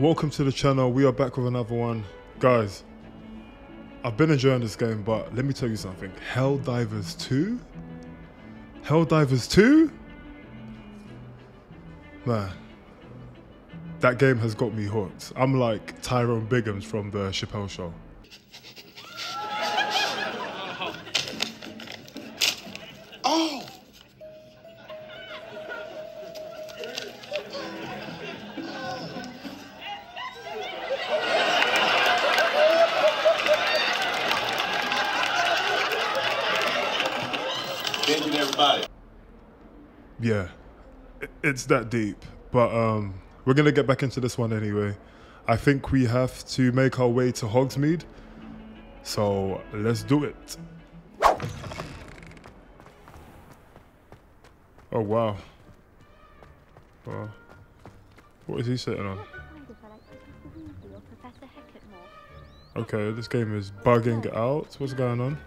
welcome to the channel. We are back with another one. Guys, I've been enjoying this game, but let me tell you something. Helldivers 2? Helldivers 2? Man, that game has got me hooked. I'm like Tyrone Biggums from the Chappelle Show. It's that deep. But um, we're gonna get back into this one anyway. I think we have to make our way to Hogsmeade. So let's do it. Oh wow. Wow. What is he sitting on? Okay, this game is bugging out. What's going on?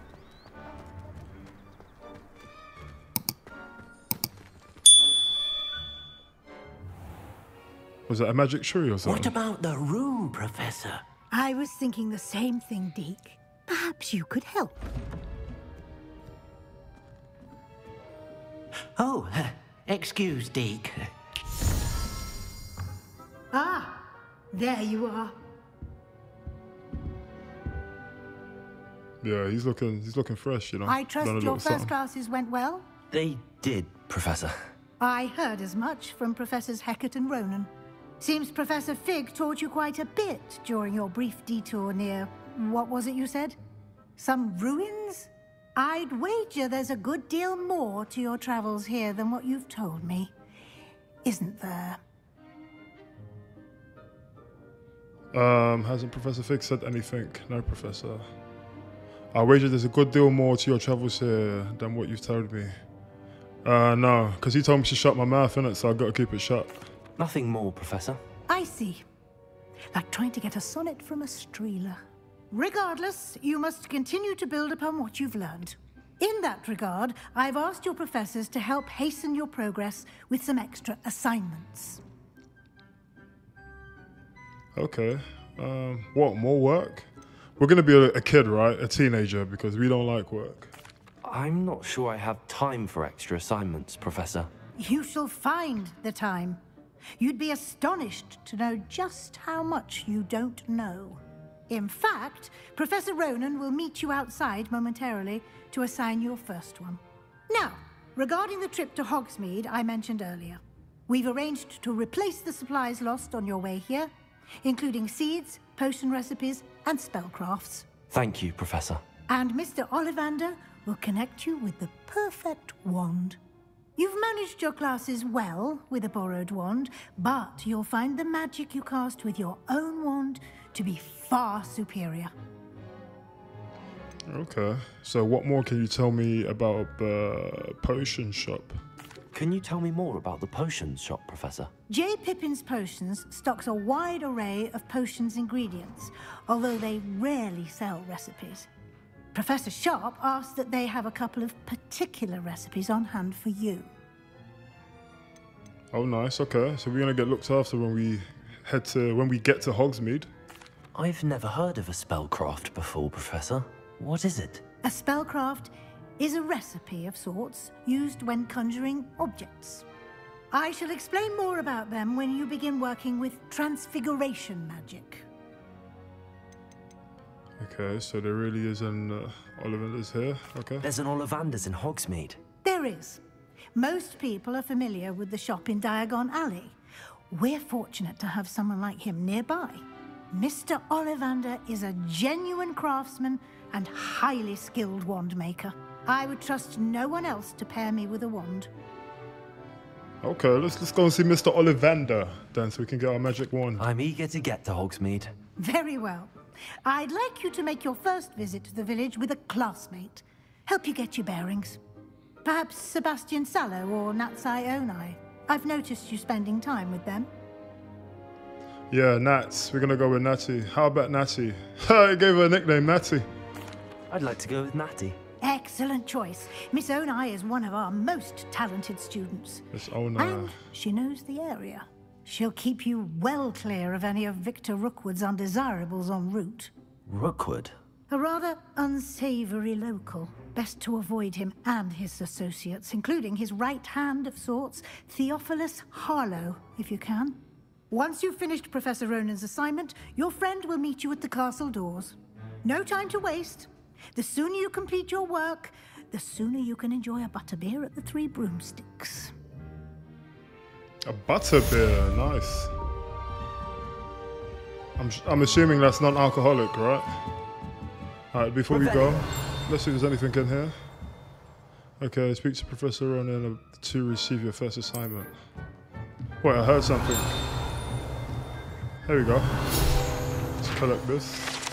Was that a magic tree or something? What about the room, Professor? I was thinking the same thing, Deek. Perhaps you could help. Oh, excuse, Deek. Ah, there you are. Yeah, he's looking he's looking fresh, you know. I trust Done a your first something. classes went well. They did, Professor. I heard as much from Professors Hecat and Ronen. Seems Professor Fig taught you quite a bit during your brief detour near. What was it you said? Some ruins? I'd wager there's a good deal more to your travels here than what you've told me. Isn't there? Um, hasn't Professor Fig said anything? No, Professor. I wager there's a good deal more to your travels here than what you've told me. Uh, no, because he told me to shut my mouth, innit? So I got to keep it shut. Nothing more, Professor. I see. Like trying to get a sonnet from a streeler. Regardless, you must continue to build upon what you've learned. In that regard, I've asked your professors to help hasten your progress with some extra assignments. Okay. Um, what more work? We're gonna be a, a kid, right? A teenager, because we don't like work. I'm not sure I have time for extra assignments, Professor. You shall find the time. You'd be astonished to know just how much you don't know. In fact, Professor Ronen will meet you outside momentarily to assign your first one. Now, regarding the trip to Hogsmeade I mentioned earlier, we've arranged to replace the supplies lost on your way here, including seeds, potion recipes, and spellcrafts. Thank you, Professor. And Mr. Ollivander will connect you with the perfect wand. You've managed your classes well with a borrowed wand, but you'll find the magic you cast with your own wand to be far superior. Okay. So what more can you tell me about the potion shop? Can you tell me more about the potion shop, Professor? J. Pippin's Potions stocks a wide array of potions ingredients, although they rarely sell recipes. Professor Sharp asked that they have a couple of particular recipes on hand for you. Oh, nice. Okay. So we're gonna get looked after when we head to when we get to Hogsmeade. I've never heard of a spellcraft before, Professor. What is it? A spellcraft is a recipe of sorts used when conjuring objects. I shall explain more about them when you begin working with transfiguration magic. Okay. So there really is an uh, Ollivander's here. Okay. There's an Ollivanders in Hogsmeade. There is. Most people are familiar with the shop in Diagon Alley. We're fortunate to have someone like him nearby. Mr. Ollivander is a genuine craftsman and highly skilled wand maker. I would trust no one else to pair me with a wand. Okay. Let's let's go and see Mr. Ollivander then, so we can get our magic wand. I'm eager to get to Hogsmeade. Very well. I'd like you to make your first visit to the village with a classmate. Help you get your bearings. Perhaps Sebastian Sallow or Natsai Onai. I've noticed you spending time with them. Yeah, Nats. We're gonna go with Natty. How about Natty? I gave her a nickname, Natty. I'd like to go with Natty. Excellent choice. Miss Onai is one of our most talented students. Miss Ona. And she knows the area. She'll keep you well clear of any of Victor Rookwood's undesirables en route. Rookwood? A rather unsavory local. Best to avoid him and his associates, including his right hand of sorts, Theophilus Harlow, if you can. Once you've finished Professor Ronen's assignment, your friend will meet you at the castle doors. No time to waste. The sooner you complete your work, the sooner you can enjoy a butterbeer at the Three Broomsticks. A butterbeer, nice. I'm, I'm assuming that's non-alcoholic, right? Alright, before we go, let's see if there's anything in here. Okay, speak to Professor Ronen to receive your first assignment. Wait, I heard something. There we go. Let's collect this.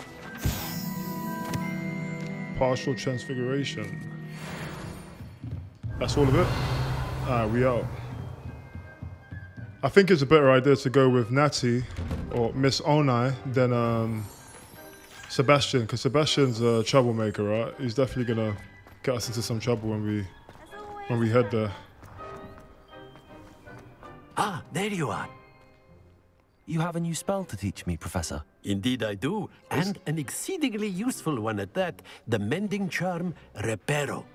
Partial transfiguration. That's all of it? Alright, we out. I think it's a better idea to go with Natty or Miss Onai than um, Sebastian, because Sebastian's a troublemaker, right? He's definitely gonna get us into some trouble when we when we head there. Ah, there you are. You have a new spell to teach me, Professor. Indeed I do, and an exceedingly useful one at that. The mending charm, Reparo.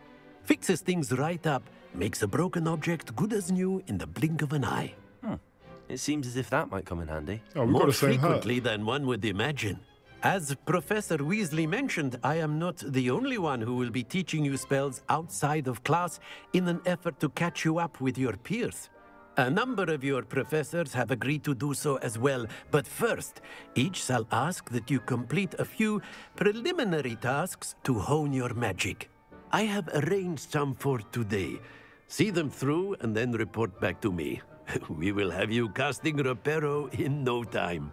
Fixes things right up, makes a broken object good as new in the blink of an eye. It seems as if that might come in handy. Oh, More got the same hat. frequently than one would imagine. As Professor Weasley mentioned, I am not the only one who will be teaching you spells outside of class in an effort to catch you up with your peers. A number of your professors have agreed to do so as well, but first, each shall ask that you complete a few preliminary tasks to hone your magic. I have arranged some for today. See them through and then report back to me. We will have you casting Reparo in no time.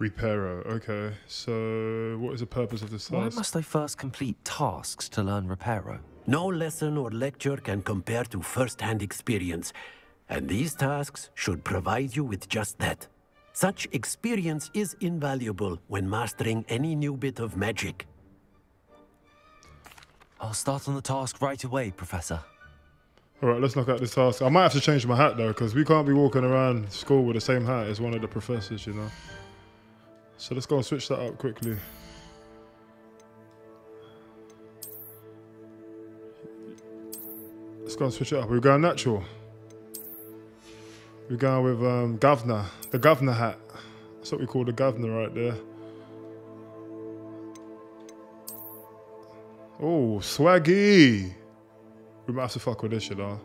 Reparo. Okay. So, what is the purpose of this task? Why must I first complete tasks to learn Reparo? No lesson or lecture can compare to first-hand experience, and these tasks should provide you with just that. Such experience is invaluable when mastering any new bit of magic. I'll start on the task right away, Professor. All right, let's knock out this task. I might have to change my hat though, because we can't be walking around school with the same hat as one of the professors, you know. So let's go and switch that up quickly. Let's go and switch it up. We're going natural. We're going with um, governor, the governor hat. That's what we call the governor right there. Oh, swaggy. We might have to fuck with this, you know.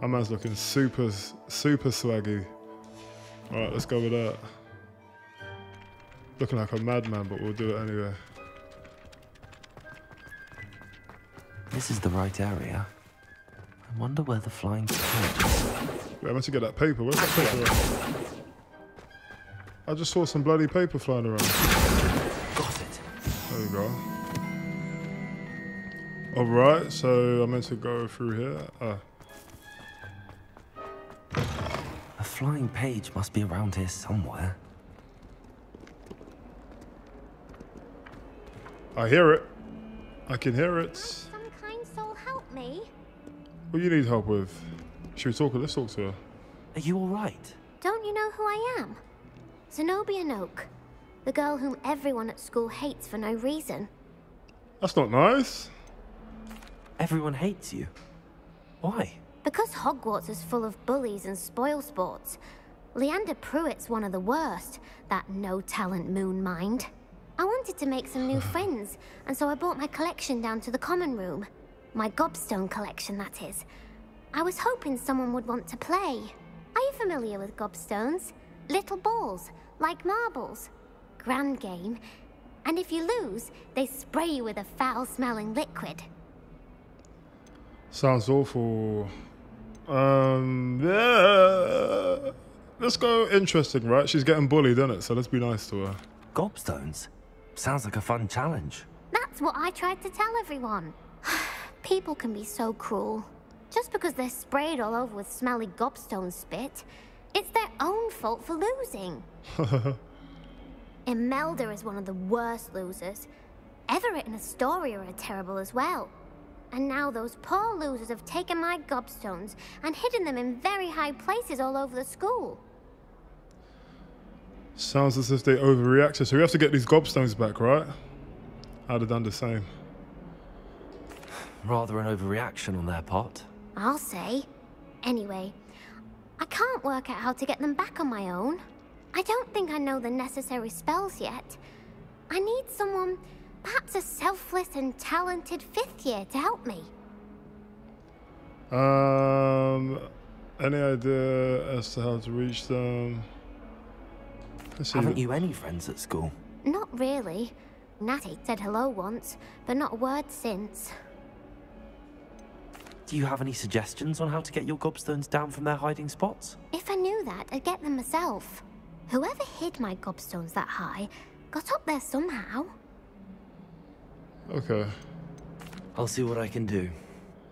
My man's looking super, super swaggy. Alright, let's go with that. Looking like a madman, but we'll do it anyway. This is the right area. I wonder where the flying. Wait, I meant to get that paper. Where's that paper? at? I just saw some bloody paper flying around. Got it. There you go. Alright, so I meant to go through here. Ah, A flying page must be around here somewhere. I hear it. I can hear it. Some kind soul help me. What do you need help with? Should we talk? Let's talk to her. Are you alright? Don't you know who I am? Zenobia Noak. The girl whom everyone at school hates for no reason. That's not nice. Everyone hates you. Why? Because Hogwarts is full of bullies and spoil sports. Leander Prewett's one of the worst, that no-talent moon mind. I wanted to make some new friends, and so I brought my collection down to the common room. My gobstone collection, that is. I was hoping someone would want to play. Are you familiar with gobstones? Little balls, like marbles. Grand game. And if you lose, they spray you with a foul-smelling liquid. Sounds awful. Um, yeah. Let's go interesting, right? She's getting bullied, isn't it? So let's be nice to her. Gobstones? Sounds like a fun challenge. That's what I tried to tell everyone. People can be so cruel. Just because they're sprayed all over with smelly gobstone spit, it's their own fault for losing. Imelda is one of the worst losers. Everett and Astoria are terrible as well. And now those poor losers have taken my gobstones and hidden them in very high places all over the school. Sounds as if they overreacted. So we have to get these gobstones back, right? I'd have done the same. Rather an overreaction on their part. I'll say. Anyway, I can't work out how to get them back on my own. I don't think I know the necessary spells yet. I need someone, perhaps a selfless and talented fifth year to help me. Um, any idea as to how to reach them? Let's see. Haven't you any friends at school? Not really. Natty said hello once, but not a word since. Do you have any suggestions on how to get your gobstones down from their hiding spots? If I knew that, I'd get them myself. Whoever hid my gobstones that high got up there somehow. Okay. I'll see what I can do.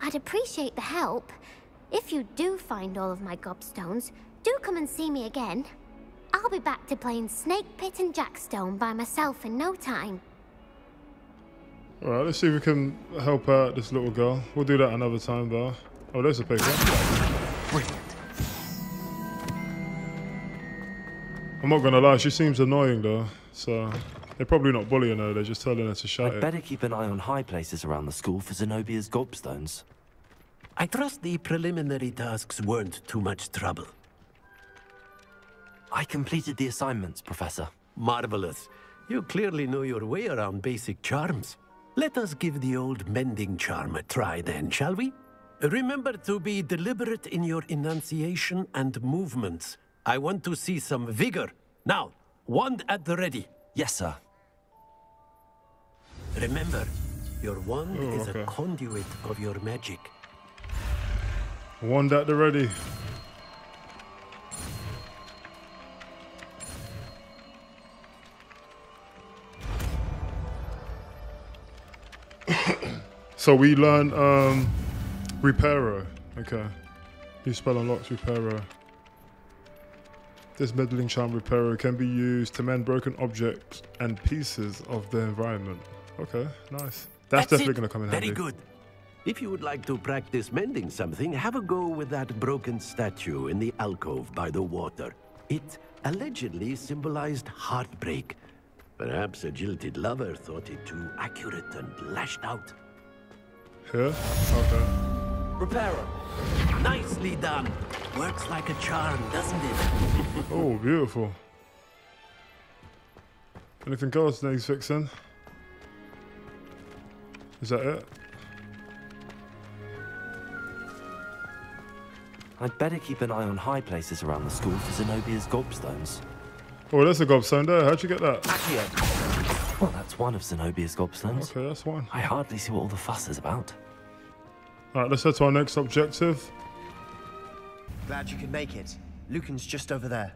I'd appreciate the help. If you do find all of my gobstones, do come and see me again. I'll be back to playing Snake Pit and Jackstone by myself in no time. All right, let's see if we can help out this little girl. We'll do that another time, though. Oh, there's a paper. Brilliant. I'm not gonna lie, she seems annoying though. So they're probably not bullying her. They're just telling her to shut I'd it. better keep an eye on high places around the school for Zenobia's gobstones. I trust the preliminary tasks weren't too much trouble. I completed the assignments, Professor. Marvelous. You clearly know your way around basic charms. Let us give the old mending charm a try then, shall we? Remember to be deliberate in your enunciation and movements. I want to see some vigor. Now, wand at the ready. Yes, sir. Remember, your wand Oh, is okay. a conduit of your magic. Wand at the ready. so we learn um, Reparo. Okay. New spell unlocks Reparo. This meddling charm Reparo can be used to mend broken objects and pieces of the environment. Okay, nice. That's, definitely it. to come in Very handy. good. If you would like to practice mending something, have a go with that broken statue in the alcove by the water. It allegedly symbolized heartbreak. Perhaps a jilted lover thought it too accurate and lashed out. Here? Okay. Reparo. Nicely done. Works like a charm, doesn't it? Oh, beautiful. Anything else needs fixing? Is that it? I'd better keep an eye on high places around the school for Zenobia's gobstones. Oh, there's a gobstone there. How'd you get that? Accio. Uh, well, that's one of Zenobia's gobstones. Okay, that's one. I hardly see what all the fuss is about. All right, let's head to our next objective. Glad you could make it. Lucan's just over there.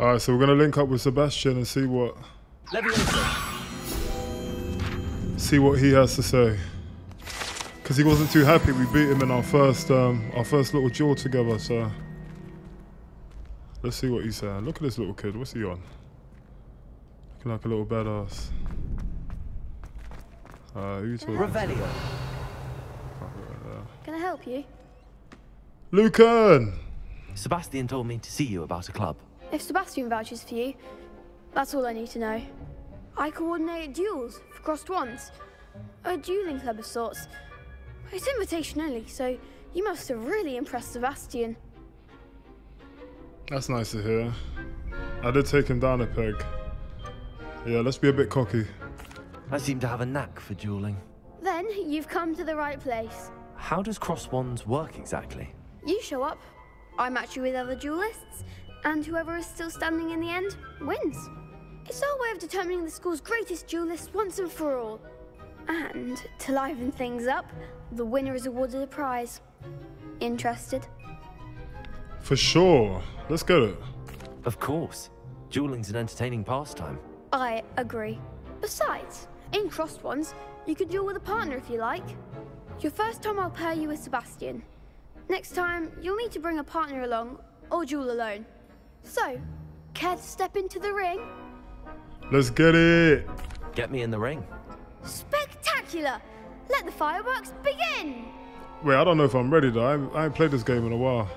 All right, so we're gonna link up with Sebastian and see what see what he has to say. Because he wasn't too happy. We beat him in our first um, our first little duel together. So let's see what he's saying. Look at this little kid. What's he on? Looking like a little badass. Uh, who you talking? Revelio. Can I help you? Lucan. Sebastian told me to see you about a club. If Sebastian vouches for you, that's all I need to know. I coordinate duels for crossed wands. A dueling club of sorts. It's invitation only, so you must have really impressed Sebastian. That's nice to hear. I did take him down a peg. Yeah, let's be a bit cocky. I seem to have a knack for dueling. Then you've come to the right place. How does cross wands work exactly? You show up, I match you with other duelists, and whoever is still standing in the end wins. It's our way of determining the school's greatest duelist once and for all. And to liven things up, the winner is awarded a prize. Interested? For sure. Let's get it. Of course. Dueling's an entertaining pastime. I agree. Besides, in crossed wands, you can duel with a partner if you like. Your first time I'll pair you with Sebastian. Next time, you'll need to bring a partner along, or duel alone. So, care to step into the ring? Let's get it. Get me in the ring. Spectacular! Let the fireworks begin! Wait, I don't know if I'm ready though. I ain't, I ain't played this game in a while.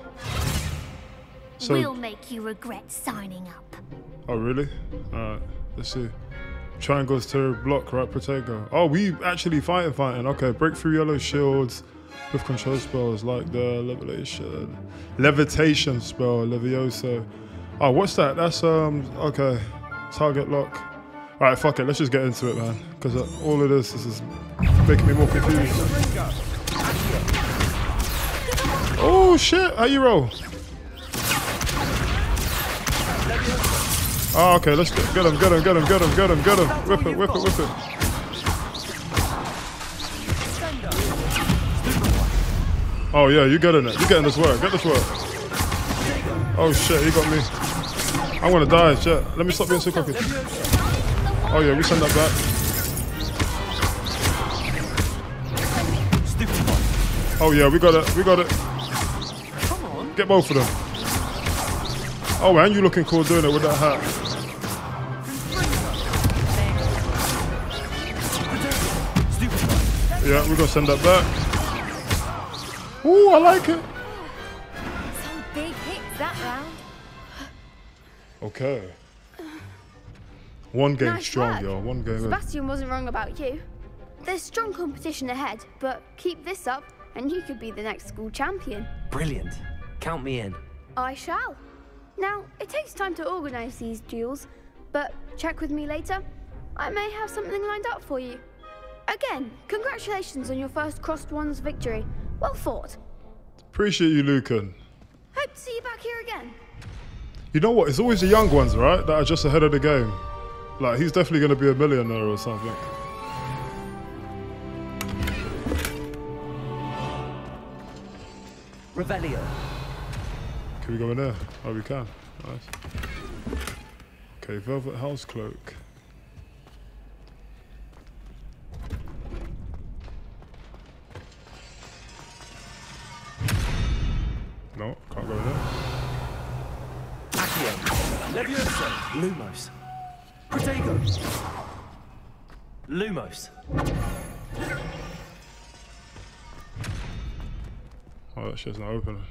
So- will make you regret signing up. Oh, really? Alright, let's see. Triangles to block, right, Protego. Oh, we actually fighting, fighting. Okay, breakthrough yellow shields with control spells like the levitation, levitation spell, Levioso. Oh, what's that? That's, um, okay. Target lock. Alright, fuck it, let's just get into it, man. Because uh, all of this, this is making me more confused. Oh, shit, how you roll? Oh, okay, let's get, get him, get him, get him, get him, get him, get him. Whip it, whip it, whip it. Oh, yeah, you getting it. You getting this work. Get this work. Oh, shit, he got me. I'm gonna die, shit. Let me stop being so cocky. Oh, yeah, we send that back. Oh, yeah, we got it, we got it. Come on. Get both of them. Oh, man, you looking cool doing it with that hat. Yeah, we're gonna send that back. Ooh, I like it. Okay. One game Nice strong, work. yo. One game. in. Sebastian wasn't wrong about you. There's strong competition ahead, but keep this up and you could be the next school champion. Brilliant. Count me in. I shall. Now, it takes time to organise these duels, but check with me later. I may have something lined up for you. Again, congratulations on your first Crossed Wands victory. Well fought. Appreciate you, Lucan. Hope to see you back here again. You know what? It's always the young ones, right? That are just ahead of the game. Like, he's definitely gonna be a millionaire or something. Revelio. Can we go in there? Oh, we can. Nice. Okay, velvet house cloak. No, can't go in there. Accio. Levioso. Lumos. Protego. Lumos. Oh, that shit's not opening.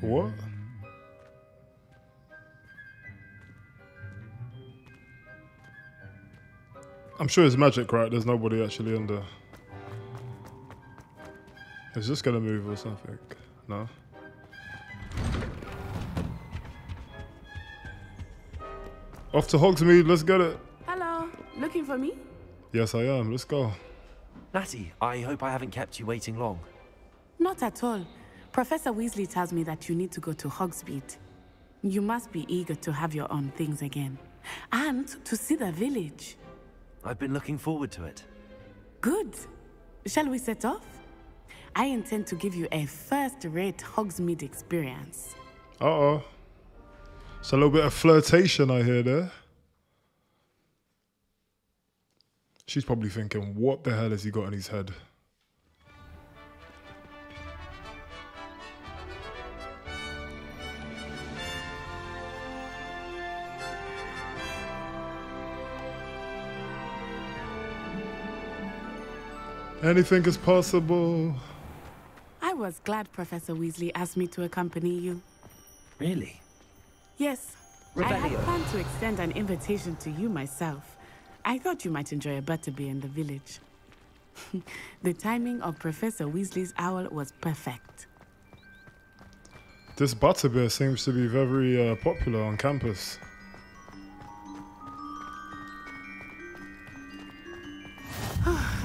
What? I'm sure it's magic, right? There's nobody actually in. Is this gonna move or something? No. Off to Hogsmeade, let's get it. Hello, looking for me? Yes, I am. Let's go. Natty, I hope I haven't kept you waiting long. Not at all. Professor Weasley tells me that you need to go to Hogsmeade. You must be eager to have your own things again. And to see the village. I've been looking forward to it. Good. Shall we set off? I intend to give you a first-rate Hogsmeade experience. Uh oh. It's a little bit of flirtation I hear there. She's probably thinking, what the hell has he got in his head? Anything is possible. I was glad Professor Weasley asked me to accompany you. Really? Yes. I had planned to extend an invitation to you myself. I thought you might enjoy a butterbeer in the village. the timing of Professor Weasley's owl was perfect. This butterbeer seems to be very uh, popular on campus.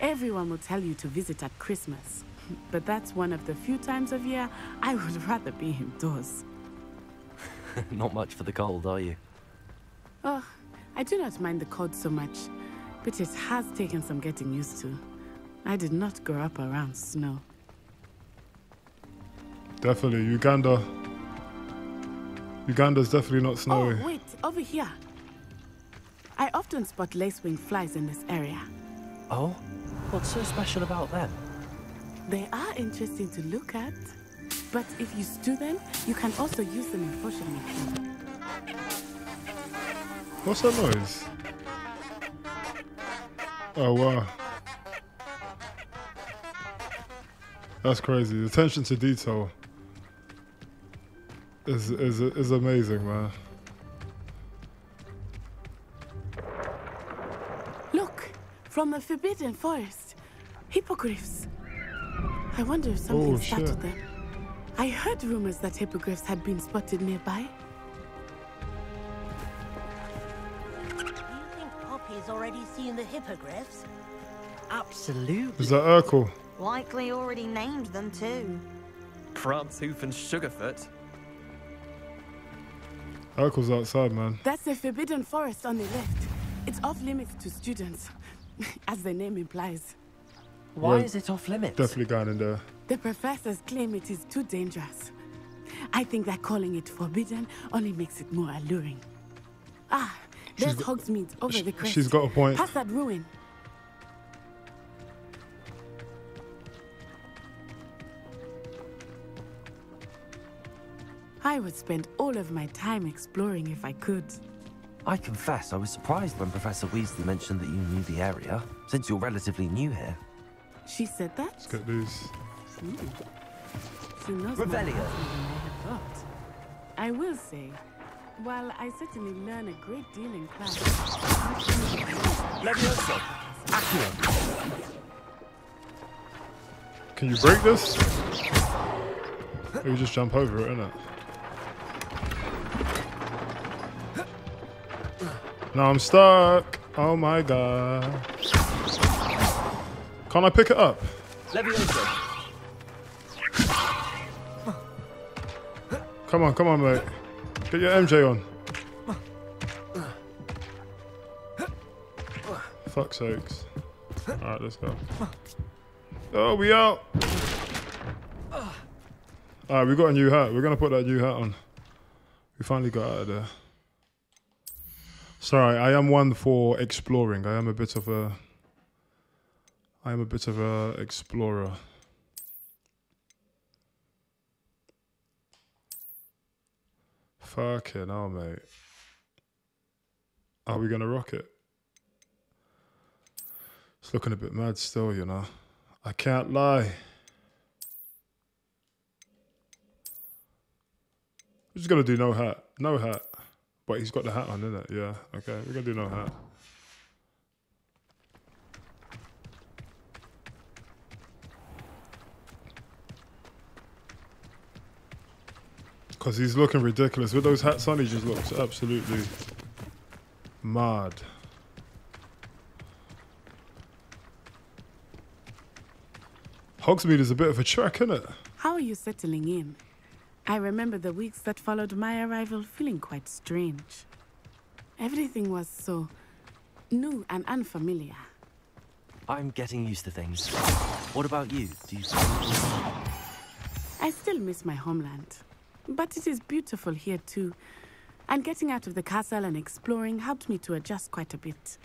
Everyone will tell you to visit at Christmas. But that's one of the few times of year I would rather be indoors. Not much for the cold, are you? Oh, I do not mind the cold so much, but it has taken some getting used to. I did not grow up around snow. Definitely. Uganda. Uganda's definitely not oh, snowy. Oh, wait, over here. I often spot lacewing flies in this area. Oh? What's so special about them? They are interesting to look at. But if you stew them, you can also use them in potion making. What's that noise? Oh wow. That's crazy. Attention to detail is is is amazing, man. Look, from the Forbidden Forest. Hippogriffs. I wonder if something Oh, startled shit. them. I heard rumors that hippogriffs had been spotted nearby. Do you think Poppy's already seen the hippogriffs? Absolutely. Is that Urkel? Likely already named them too. Hoof and Sugarfoot. Urkel's outside, man. That's the Forbidden Forest on the left. It's off limits to students, as the name implies. Why We're is it off limits? Definitely going in there. The professors claim it is too dangerous. I think that calling it forbidden only makes it more alluring. Ah, there's She's Hogsmeade over sh- the crest. she's got a point. Past that ruin. I would spend all of my time exploring if I could. I confess, I was surprised when Professor Weasley mentioned that you knew the area, since you're relatively new here. She said that? Let's get these. Hmm. She knows Revelio. more about me than I had thought. I will say, while I certainly learn a great deal in class, Levioso. Accio. Can you break this? Or you just jump over it, innit? No, I'm stuck. Oh my god. Can't I pick it up? Come on, come on, mate. Get your MJ on. Fuck sakes. Alright, let's go. Oh, we out. Alright, we got a new hat. We're gonna put that new hat on. We finally got out of there. Sorry, I am one for exploring. I am a bit of a I am a bit of a explorer. Fucking hell, mate. Are we gonna rock it? It's looking a bit mad still, you know. I can't lie. We're just gonna do no hat. No hat. But he's got the hat on, isn't it? Yeah. Okay, we're gonna do no hat. Because he's looking ridiculous. With those hats on, he just looks absolutely mad. Hogsmeade is a bit of a trek, isn't it? how are you settling in? I remember the weeks that followed my arrival feeling quite strange. Everything was so new and unfamiliar. I'm getting used to things. What about you? Do you I still miss my homeland, but it is beautiful here too. And getting out of the castle and exploring helped me to adjust quite a bit.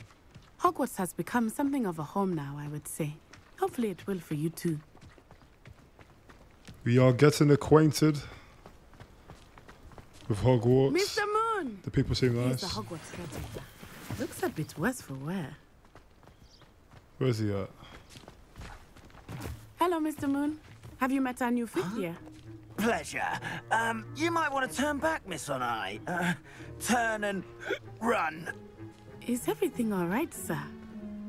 Hogwarts has become something of a home now, I would say. Hopefully it will for you too. We are getting acquainted with Hogwarts. Mr. Moon! The people seem He's nice. the Hogwarts caretaker. Looks a bit worse for wear. Where's he at? Hello, Mr. Moon. Have you met our new fifth year? Pleasure. Um, you might want to turn back, Miss Onai. Uh, turn and run. Is everything all right, sir?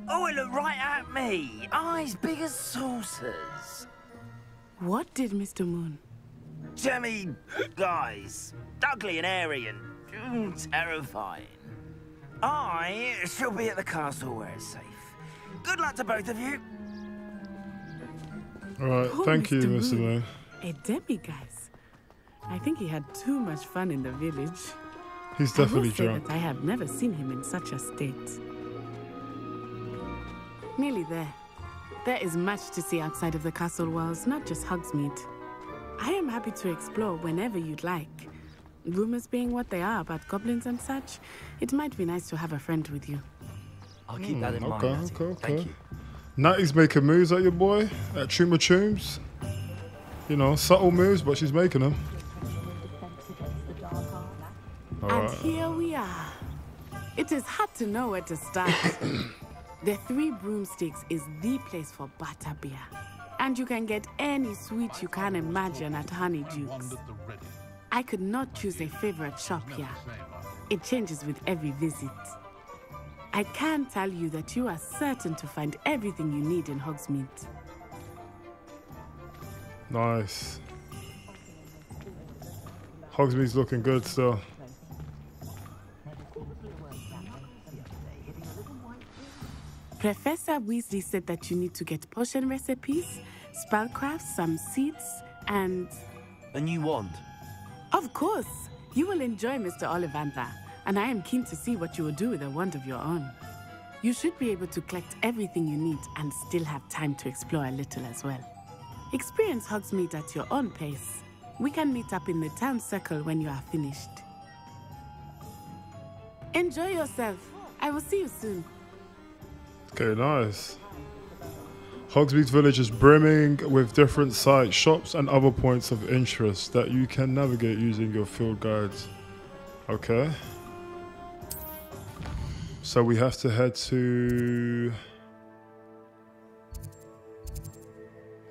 Oh, it looked right at me. Eyes big as saucers. What did Mr. Moon? Jemmy guys. Ugly and airy and mm, terrifying. I shall be at the castle where it's safe. Good luck to both of you. All right, Oh, thank you, Mr. Mr. Moon. Moon. A Demiguise. I think he had too much fun in the village. He's I will definitely say drunk. that I have never seen him in such a state. Nearly there. There is much to see outside of the castle walls, not just Hogsmeade. I am happy to explore whenever you'd like. Rumors being what they are about goblins and such, it might be nice to have a friend with you. I'll keep that in Hmm, mind. okay, Natty. okay, Thank okay. you. Natty's making moves at your boy at Chuma Chooms. You know, subtle moves, but she's making them. All And right. here we are. It is hard to know where to start. the Three Broomsticks is the place for butterbeer. And you can get any sweet you can imagine at Honeydukes. I could not choose a favorite shop here. It changes with every visit. I can tell you that you are certain to find everything you need in Hogsmeade. Nice. Hogsmeade's looking good still. Professor Weasley said that you need to get potion recipes, spellcraft, some seeds, and. A new wand. Of course! You will enjoy Mr. Ollivander, and I am keen to see what you will do with a wand of your own. You should be able to collect everything you need and still have time to explore a little as well. Experience Hogsmeade at your own pace. We can meet up in the town circle when you are finished. Enjoy yourself. I will see you soon. Okay, nice. Hogsmeade Village is brimming with different sites, shops, and other points of interest that you can navigate using your field guides. Okay. So we have to head to.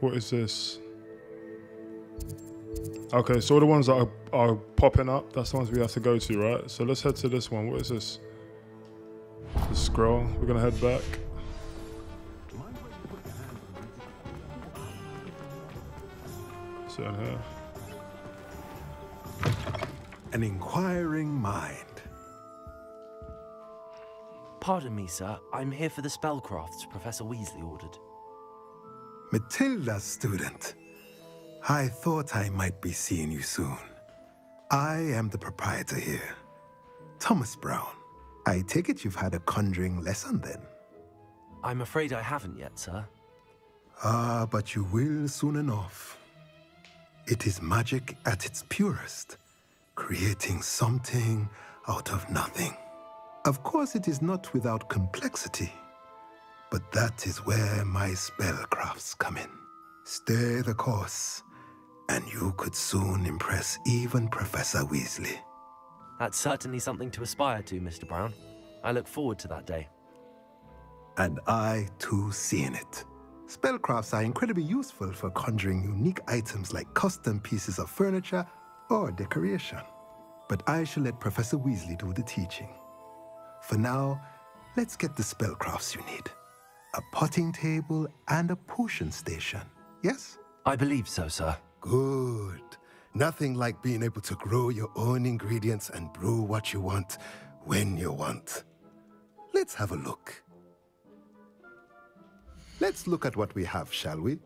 What is this? Okay, so all the ones that are, are popping up, that's the ones we have to go to, right? So let's head to this one. What is this? The scroll. We're gonna head back. So here. An inquiring mind. Pardon me, sir. I'm here for the spellcrafts Professor Weasley ordered. Matilda, student. I thought I might be seeing you soon. I am the proprietor here, Thomas Brown. I take it you've had a conjuring lesson then? I'm afraid I haven't yet, sir. Ah, but you will soon enough. It is magic at its purest, creating something out of nothing. Of course, it is not without complexity, but that is where my spellcrafts come in. Stay the course, and you could soon impress even Professor Weasley. That's certainly something to aspire to, Mr. Brown. I look forward to that day. And I too seeing it. Spellcrafts are incredibly useful for conjuring unique items like custom pieces of furniture or decoration. But I shall let Professor Weasley do the teaching. For now, let's get the spellcrafts you need. A potting table and a potion station, yes? I believe so, sir. Good. Nothing like being able to grow your own ingredients and brew what you want when you want. Let's have a look. Let's look at what we have, shall we?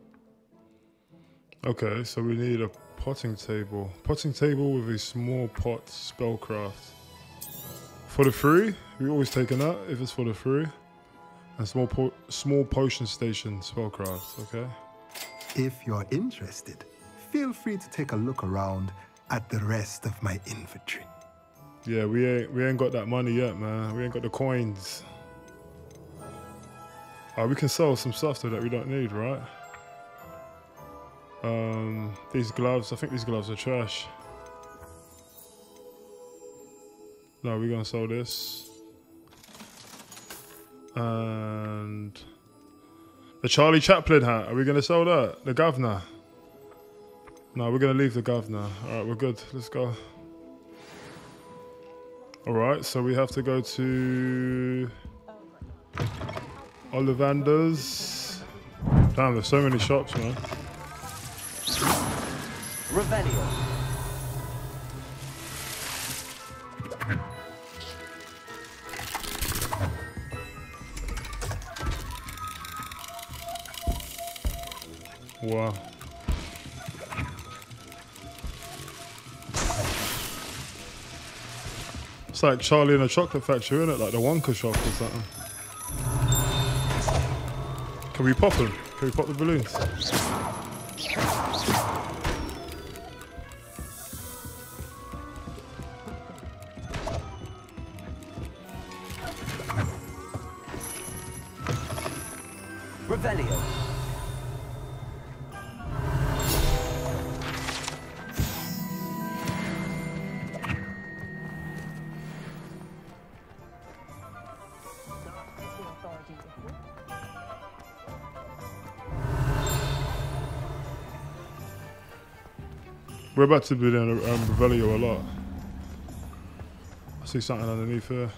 Okay, so we need a potting table. Potting table with a small pot spellcraft. For the free, we always taking that if it's for the free. And small po small potion station spellcraft, okay? If you're interested, feel free to take a look around at the rest of my inventory. Yeah, we ain't we ain't got that money yet, man. We ain't got the coins. Uh, we can sell some stuff though that we don't need, right? Um, these gloves, I think these gloves are trash. No, we're gonna sell this. And the Charlie Chaplin hat, are we gonna sell that? The governor? No, we're gonna leave the governor. Alright, we're good. Let's go. Alright, so we have to go to Ollivander's. Damn, there's so many shops, man. Wow. It's like Charlie in a chocolate factory, isn't it? Like the Wonka shop or something. Can we pop them? Can we pop the balloons? We're about to be doing um, Revelio a lot. I see something underneath here.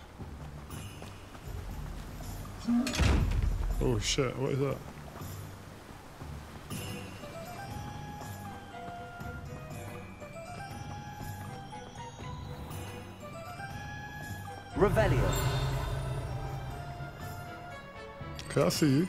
Oh shit, what is that? Revelio. Okay, I see you.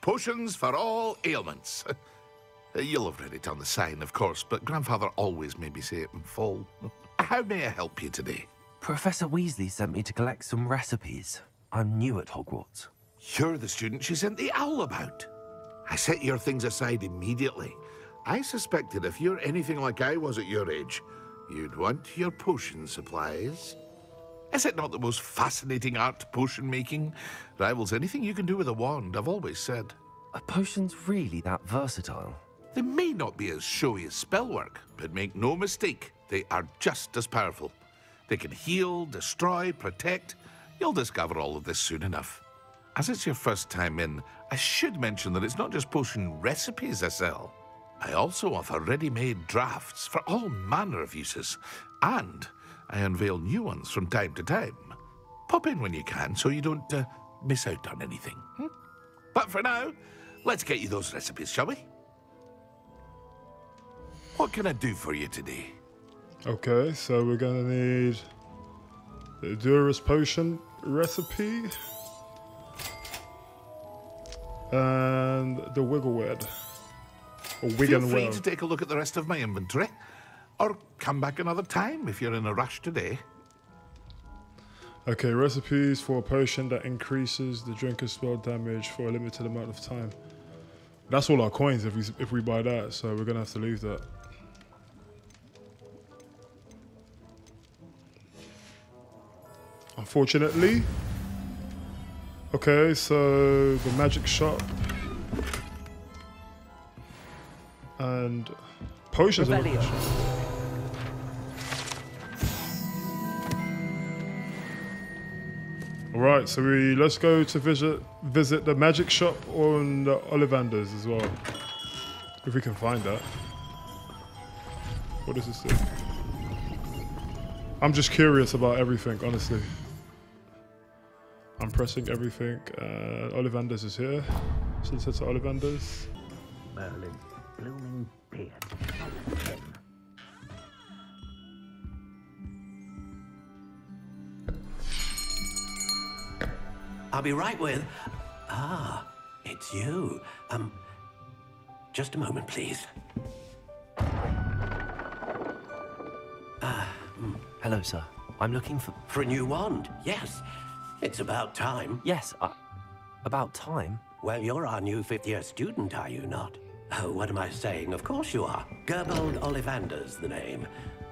Potions for all ailments. You'll have read it on the sign, of course, but Grandfather always made me say it in full. How may I help you today? Professor Weasley sent me to collect some recipes. I'm new at Hogwarts. You're the student she sent the owl about. I set your things aside immediately. I suspected if you're anything like I was at your age, you'd want your potion supplies. Is it not the most fascinating art, potion making? Rivals anything you can do with a wand, I've always said. Are potions really that versatile? They may not be as showy as spellwork, but make no mistake, they are just as powerful. They can heal, destroy, protect. You'll discover all of this soon enough. As it's your first time in, I should mention that it's not just potion recipes I sell. I also offer ready-made drafts for all manner of uses, and I unveil new ones from time to time. Pop in when you can so you don't uh, miss out on anything. hmm? But for now, let's get you those recipes, shall we? What can I do for you today? Okay, so we're gonna need the Durus potion recipe and the Wigglewed. Or Feel free to take a look at the rest of my inventory, or come back another time if you're in a rush today. Okay, recipes for a potion that increases the drinker's spell damage for a limited amount of time. That's all our coins if we if we buy that, so we're gonna have to leave that. Unfortunately. Okay, so the magic shop and potions. are All right, so we let's go to visit visit the magic shop on the Ollivanders as well, if we can find that. What does this do? I'm just curious about everything, honestly. I'm pressing everything. Uh, Ollivanders is here. So let's head to Ollivanders. Merlin's blooming beard. I'll be right with. Ah, it's you. Um, just a moment, please. Hello, sir. I'm looking for. For a new wand, yes. It's about time. Yes, I... about time. Well, you're our new fifth year student, are you not? Oh, what am I saying? Of course you are. Gerbold Ollivander's the name.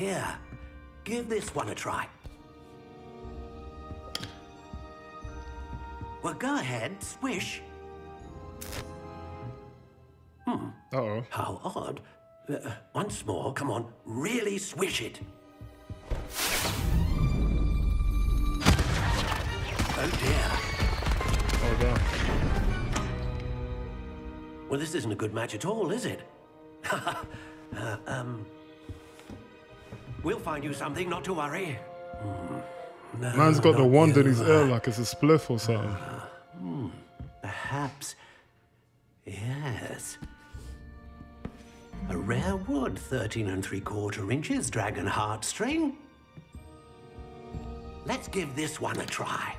Here, give this one a try. Well, go ahead, swish. Hmm. Uh-oh. How odd. Uh, once more, come on, really swish it. Oh dear. Oh damn. Well, this isn't a good match at all, is it? uh, um. We'll find you something, not to worry. Hmm. No, Man's got the wand in his ear like it's a spliff or something. Hmm. Perhaps. Yes. A rare wood, 13 and three quarter inches, dragon heartstring. Let's give this one a try.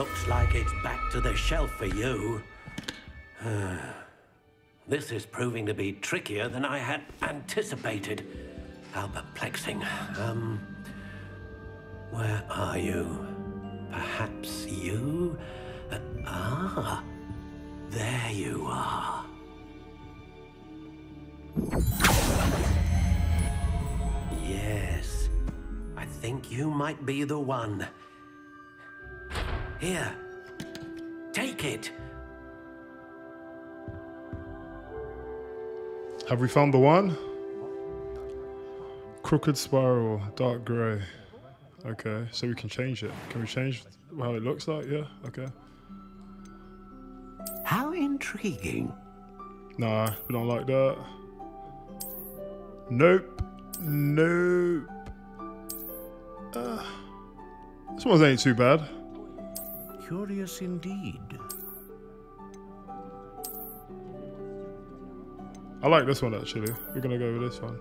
Looks like it's back to the shelf for you. This is proving to be trickier than I had anticipated. How perplexing. Um, where are you? Perhaps you? Uh, ah, there you are. Yes, I think you might be the one. Here, take it. Have we found the one? Crooked spiral, dark grey. Okay, so we can change it. Can we change how it looks like? Yeah, okay. How intriguing. Nah, we don't like that. Nope. Nope. Uh, this one's ain't too bad. Curious indeed. I like this one actually. We're gonna go with this one.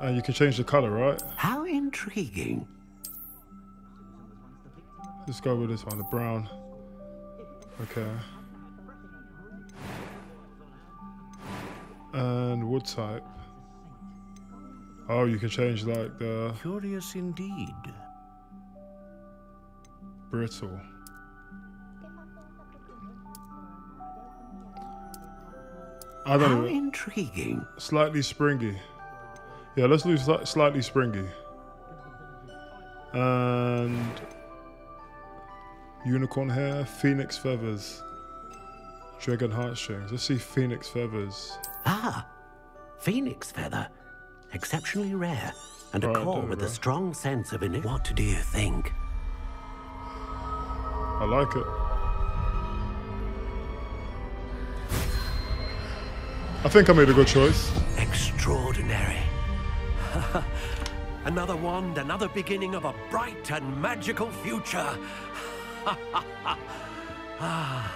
And you can change the color, right? How intriguing. Let's go with this one, the brown. Okay. And wood type. Oh, you can change like the Curious indeed. Brittle. I don't How know. intriguing. Slightly springy. Yeah, let's do sli- slightly springy. And unicorn hair, phoenix feathers, dragon heartstrings. Let's see phoenix feathers. Ah, phoenix feather. Exceptionally rare. And a Right, core with a strong sense of innate. What do you think? I like it. I think I made a good choice. Extraordinary. another wand, another beginning of a bright and magical future. Ah.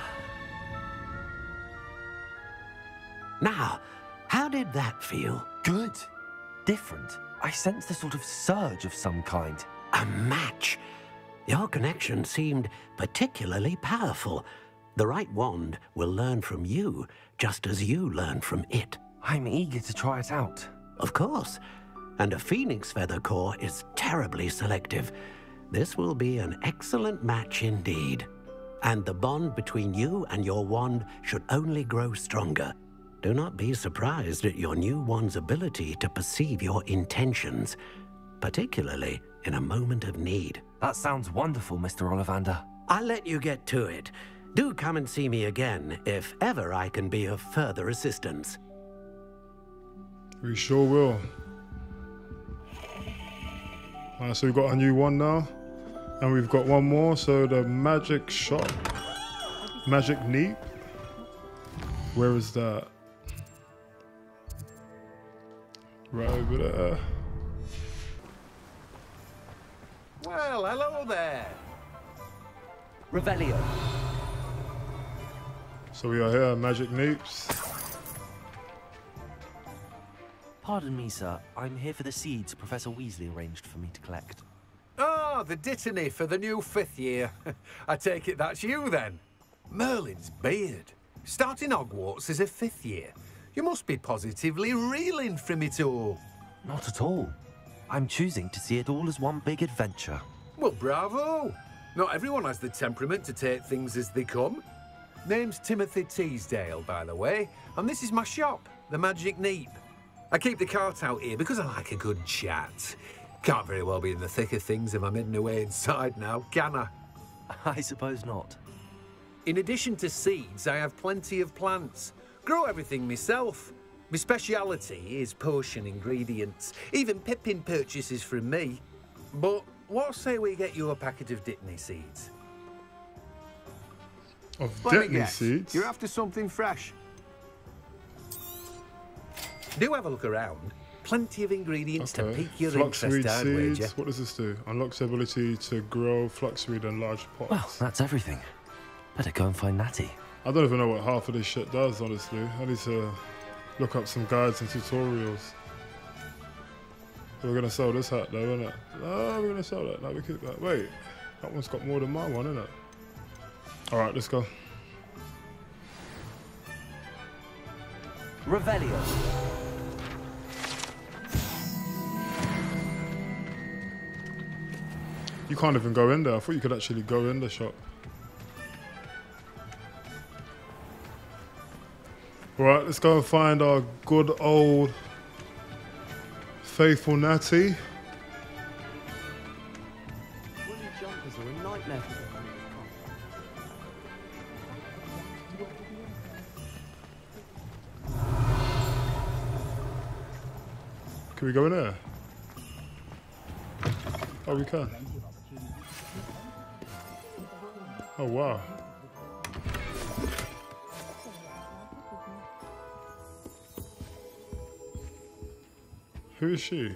now, how did that feel? Good. Different. I sensed a sort of surge of some kind. A match. Your connection seemed particularly powerful. The right wand will learn from you, just as you learn from it. I'm eager to try it out. Of course. And a phoenix feather core is terribly selective. This will be an excellent match indeed. And the bond between you and your wand should only grow stronger. Do not be surprised at your new wand's ability to perceive your intentions, particularly in a moment of need. That sounds wonderful, Mr. Ollivander. I'll let you get to it. Do come and see me again if ever I can be of further assistance. We sure will. Alright, so we've got a new one now. And we've got one more. So the magic shop. Magic neep. Where is that? Right over there. Well, hello there. Revelio. So we are here, Magic Neeps. Pardon me, sir. I'm here for the seeds Professor Weasley arranged for me to collect. Ah, the Dittany for the new fifth year. I take it that's you then. Merlin's beard. Starting Hogwarts as a fifth year. You must be positively reeling from it all. Not at all. I'm choosing to see it all as one big adventure. Well, bravo. Not everyone has the temperament to take things as they come. Name's Timothy Teasdale, by the way, and this is my shop, the Magic Neep. I keep the cart out here because I like a good chat. Can't very well be in the thick of things if I'm hidden away inside now, can I? I suppose not. In addition to seeds, I have plenty of plants. Grow everything myself. My speciality is potion ingredients. Even Pippin purchases from me. But what say we get you a packet of Dittany seeds? Of Let me Dittany seeds? You're after something fresh. Do have a look around. Plenty of ingredients to Okay. pique your Fluxweed interest, I'd wager. seeds. What does this do? Unlocks the ability to grow fluxweed in large pots. Well, that's everything. Better go and find Natty. I don't even know what half of this shit does, honestly. I need to look up some guides and tutorials. We're gonna sell this hat though, innit? No, we're gonna sell that. No, we keep that. Wait, that one's got more than my one, innit? Alright, let's go. Revelio. You can't even go in there. I thought you could actually go in the shop. Right, let's go and find our good old faithful Natty. Can we go in there? Oh, we can. Oh, wow. Who is she?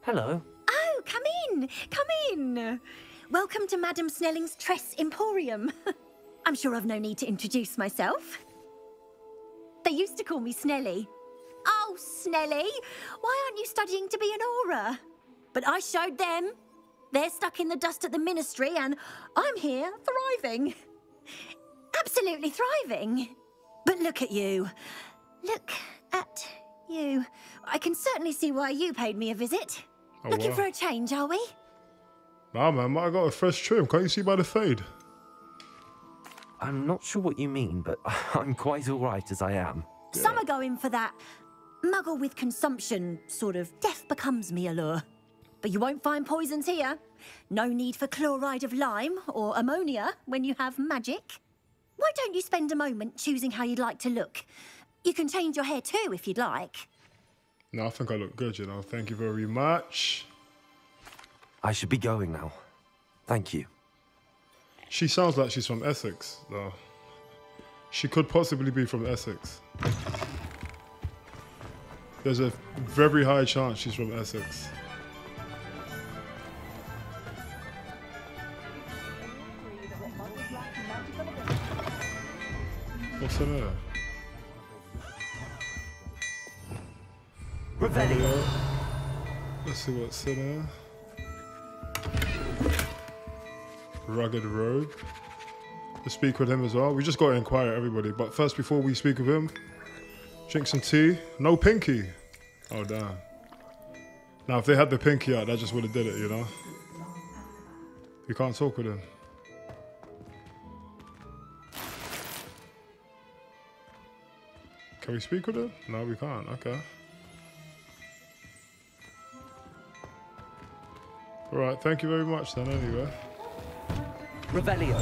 Hello. Oh, come in, come in. Welcome to Madame Snelling's Tress Emporium. I'm sure I've no need to introduce myself. They used to call me Snelly. Oh, Snelly, why aren't you studying to be an Auror? But I showed them. They're stuck in the dust at the ministry, and I'm here thriving. Absolutely thriving. But look at you. Look at you. I can certainly see why you paid me a visit. Oh, Looking wow. for a change, are we? Nah, man, I got a fresh trim. Can't you see by the fade? I'm not sure what you mean, but I'm quite all right as I am. Some are going for that muggle with consumption, sort of death becomes me allure. But you won't find poisons here. No need for chloride of lime or ammonia when you have magic. Why don't you spend a moment choosing how you'd like to look? You can change your hair too if you'd like. No, I think I look good, you know. Thank you very much. I should be going now. Thank you. She sounds like she's from Essex, though. She could possibly be from Essex. There's a very high chance she's from Essex. What's in there? Let's see what's in there. Rugged Rogue. Let's speak with him as well. We just got to inquire everybody. But first, before we speak with him, drink some tea. No pinky. Oh, damn. Now, if they had the pinky out, that just would have did it, you know? We can't talk with him. Can we speak with him? No, we can't. Okay. Right. Thank you very much then, anyway. Revelio.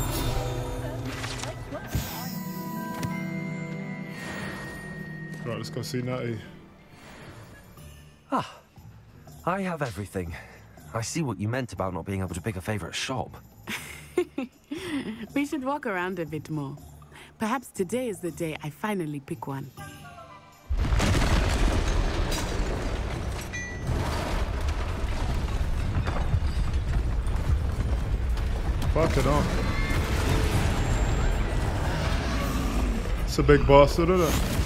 Right, let's go see Natty. Ah, I have everything. I see what you meant about not being able to pick a favorite shop. We should walk around a bit more. Perhaps today is the day I finally pick one. Fuck it off. It's a big bastard, isn't it?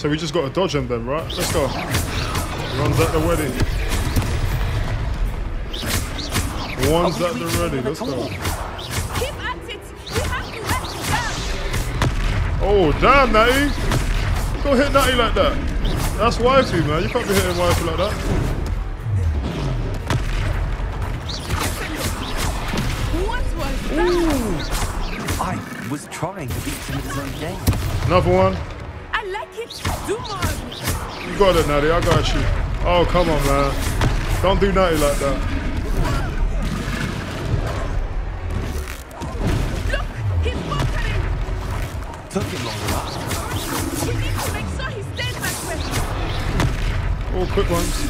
So we just got to dodge him then, right? Let's go. Runs at the wedding. Wands at the ready. Let's go. Keep at it! We have to let it down! Oh, damn, Natty. Don't hit Natty like that. That's wifey, man. You can't be hitting wifey like that. What was? I was trying to beat him at his own game. Another one. You got it, Natty. I got you. Oh, come on, man. Don't do Natty like that. Look, he's bunkering. Took him long enough. We need to make sure he stays that way. Oh, quick ones.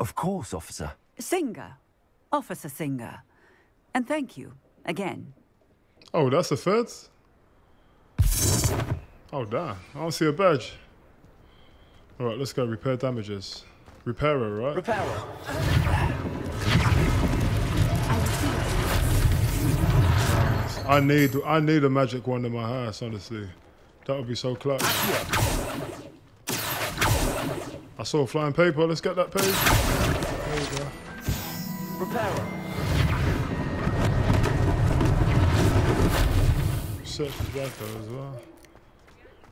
Of course, officer. Singer. Officer Singer. And thank you, again. Oh, that's the feds? Oh, damn. I don't see a badge. All right, let's go. Repair damages. Reparo, right? Reparo. I need I need a magic wand in my house, honestly. That would be so clutch. I saw flying paper. Let's get that page. There you go. Reparo. Search for tobacco as well.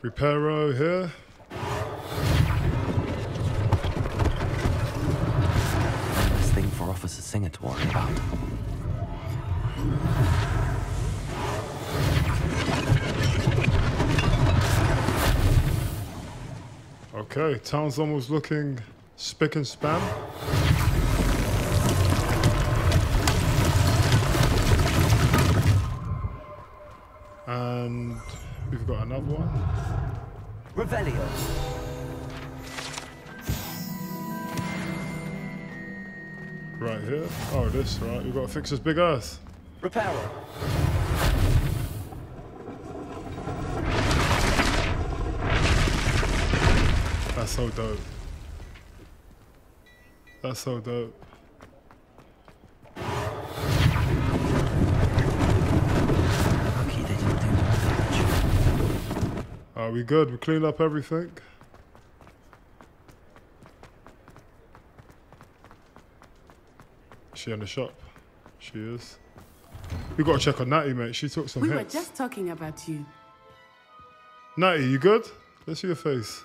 Reparo here. Less thing for Officer Singer to worry about. Okay, town's almost looking spick and span. And we've got another one. Revelio. Right here. Oh, this, right. We've got to fix this big earth. Reparo. That's so dope. That's so dope. Lucky they didn't do more damage. Are we good? We cleaned up everything. Is she in the shop? She is. We gotta check on Natty, mate. She took some We were just talking about you. Natty, you good? Let's see your face.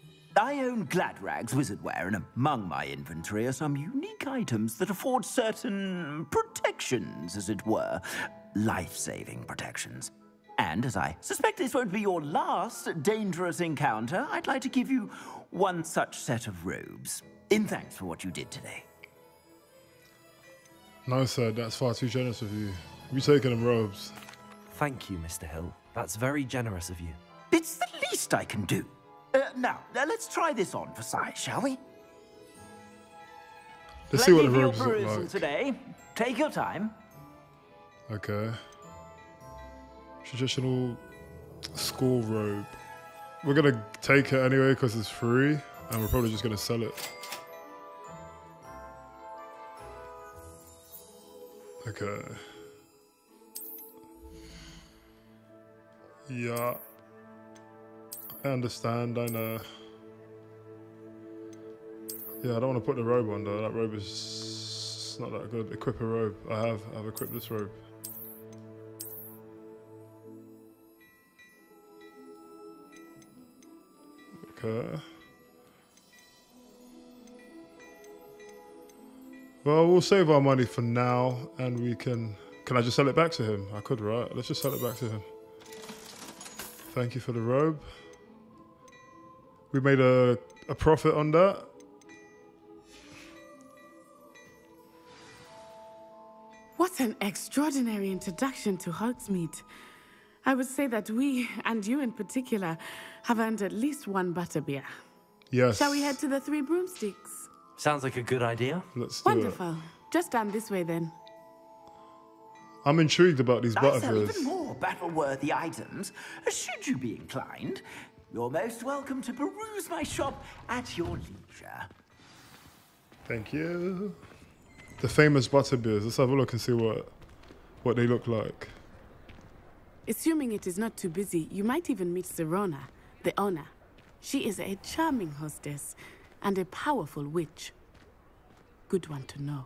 I own Gladrag's Wizardwear, and among my inventory are some unique items that afford certain protections, as it were. Life saving protections. And as I suspect this won't be your last dangerous encounter, I'd like to give you one such set of robes. In thanks for what you did today. No, sir, that's far too generous of you. You taking them robes. Thank you, Mr. Hill. That's very generous of you. It's the least I can do. Uh, now, uh, let's try this on for size, shall we? Let's see what the robes look like. today. Take your time. Okay. Traditional school robe. We're gonna take it anyway because it's free, and we're probably just gonna sell it. Okay. Yeah. I understand, I know. Yeah, I don't want to put the robe on though. That robe is not that good. Equip a robe. I have. I've equipped this robe. Okay. Well, we'll save our money for now, and we can. Can I just sell it back to him? I could, right? Let's just sell it back to him. Thank you for the robe. We made a, a profit on that. What an extraordinary introduction to Hogsmeade. I would say that we, and you in particular, have earned at least one butterbeer. Yes. Shall we head to the Three Broomsticks? Sounds like a good idea. Let's do Wonderful. Just down this way then. I'm intrigued about these I sell butterbeers. even more battle-worthy items. Should you be inclined, you're most welcome to peruse my shop at your leisure. Thank you. The famous butterbeers. Let's have a look and see what what they look like. Assuming it is not too busy, you might even meet Sirona, the owner. She is a charming hostess and a powerful witch. Good one to know.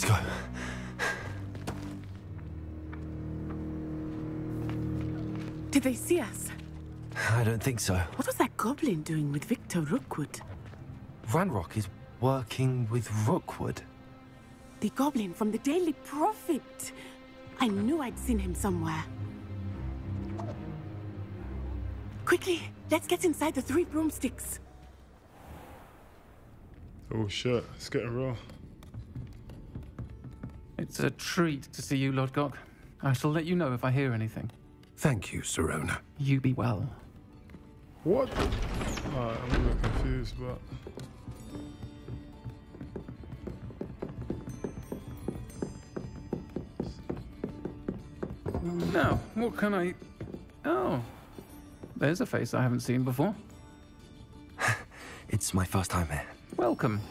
Let's go. Did they see us? I don't think so. What was that goblin doing with Victor Rookwood? Ranrock is working with Rookwood. The goblin from the Daily Prophet. I knew I'd seen him somewhere. Quickly, let's get inside the three broomsticks. Oh shit, it's getting real. It's a treat to see you, Lodgok. I shall let you know if I hear anything. Thank you, Sirona. You be well. What? Alright, I'm a little confused, but. Now, what can I... Oh, there's a face I haven't seen before. It's my first time here. Welcome.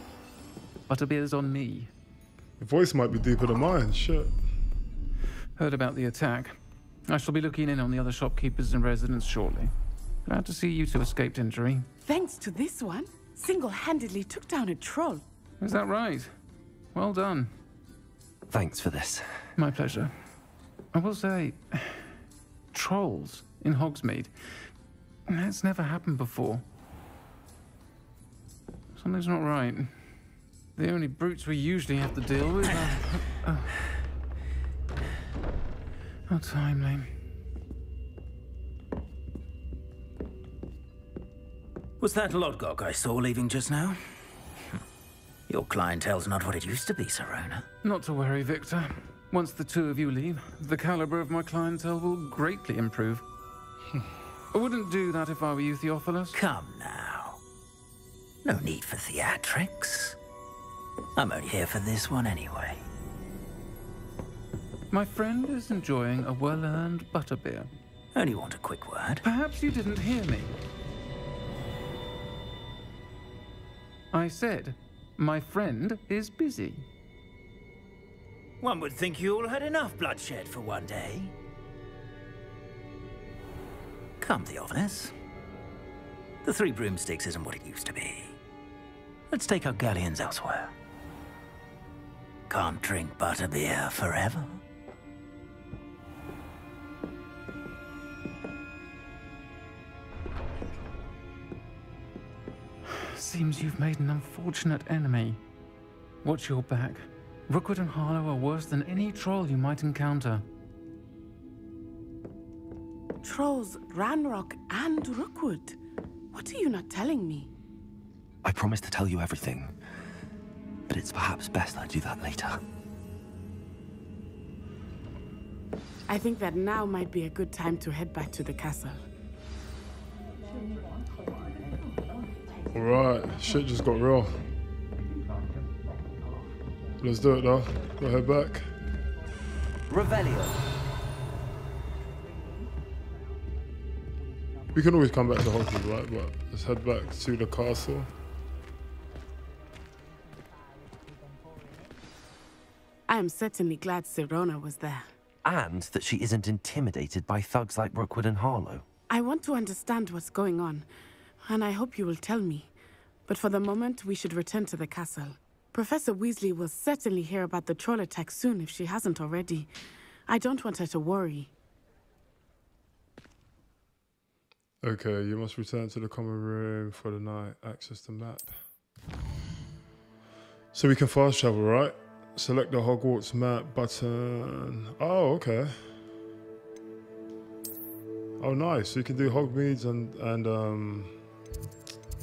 Butterbeer's on me. The voice might be deeper than mine, shit. Heard about the attack. I shall be looking in on the other shopkeepers and residents shortly. Glad to see you two escaped injury. Thanks to this one, single-handedly took down a troll. Is that right? Well done. Thanks for this. My pleasure. I will say, trolls in Hogsmeade. That's never happened before. Something's not right. The only brutes we usually have to deal with are... Oh. How timely. Was that Lodgok I saw leaving just now? Your clientele's not what it used to be, Sirona. Not to worry, Victor. Once the two of you leave, the caliber of my clientele will greatly improve. I wouldn't do that if I were you, Theophilus. Come now. No need for theatrics. I'm only here for this one anyway. My friend is enjoying a well-earned butterbeer. Only want a quick word. Perhaps you didn't hear me. I said, my friend is busy. One would think you all had enough bloodshed for one day. Come, Theophilus. The Three Broomsticks isn't what it used to be. Let's take our galleons elsewhere. Can't drink butterbeer forever. Seems you've made an unfortunate enemy. Watch your back. Rookwood and Harlow are worse than any troll you might encounter. Trolls, Ranrock, and Rookwood. What are you not telling me? I promised to tell you everything, but it's perhaps best I do that later. I think that now might be a good time to head back to the castle. Alright, shit just got real. Let's do it though. Go head back. Revelio. We can always come back to Hogsmeade, right? But let's head back to the castle. I am certainly glad Sirona was there. And that she isn't intimidated by thugs like Rookwood and Harlow. I want to understand what's going on, and I hope you will tell me. But for the moment, we should return to the castle. Professor Weasley will certainly hear about the troll attack soon if she hasn't already. I don't want her to worry. Okay, you must return to the common room for the night. Access the map. So we can fast travel, right? Select the Hogwarts map button. Oh, okay. Oh, nice. So you can do Hogmeads and and um,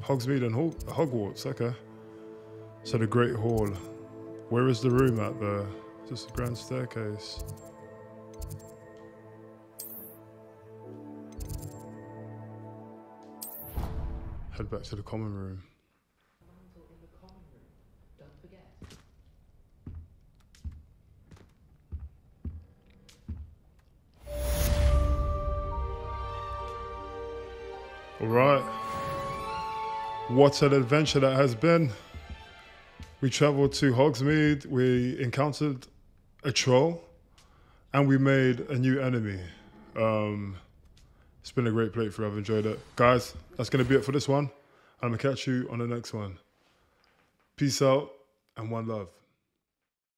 Hogsmeade and Hog Hogwarts. Okay. So the Great Hall. Where is the room at there? Just a grand staircase. Head back to the common room. All right. What an adventure that has been. We traveled to Hogsmeade, we encountered a troll, and we made a new enemy. Um, it's been a great playthrough. I've enjoyed it. Guys, that's going to be it for this one. I'm going to catch you on the next one. Peace out and one love.